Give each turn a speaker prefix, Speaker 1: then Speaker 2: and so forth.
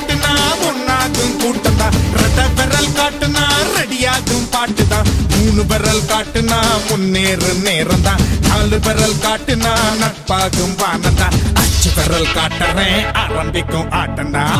Speaker 1: காட்டுனா ஒன்னாகும் கூட்டம் தான் ரத விரல் காட்டுனா ரெடியாகும் பாட்டு தான் மூணு விரல் காட்டுனா முன்னேறு நேரம் தான் நாலு விரல் காட்டுனா நட்பாகும் வானம் தான் அஞ்சு விரல் காட்டுறேன் ஆரம்பிக்கும் ஆட்டம் தான்